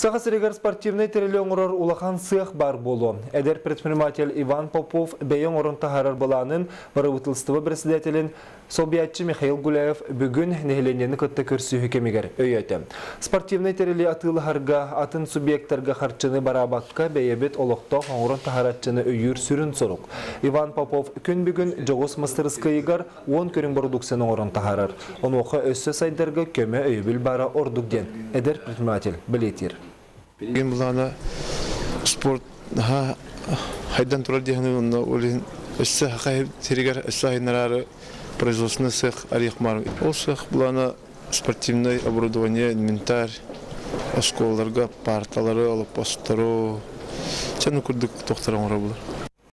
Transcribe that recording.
Сағасырегер спортивный тірелі оңырыр улахан сыйық бар болу. Әдер предприниматель Иван Попов бәйін орын тахарар боланын Варабытылстывы председателін Собиятчы Михаил Гуляев бүгін нәхіленені көтті көрсі хүкемегер өйеті. Спортивный тірелі атылы харға атын субъекттарға харчыны барабаққа бәйебет олықты оңырын тахаратчыны өйір сүрін сорук. Иван Попов күн бүгін жоғыс мастырысқы егар 10 көрін продукцияны орын тахарар. Оны оқы өссі сайдарға көмі өйбіл бара ордук ден. Әдер предприниматель білетер. Ген булана спорт ха хайдан турар дияны онна олин өссө хакай теригер өссө хайнарары производственный цех арихмар. Ол цех булана спортивный оборудование, инвентарь, осколларга парталары алып постару. Чаны күрдік тоқтарың ора булар.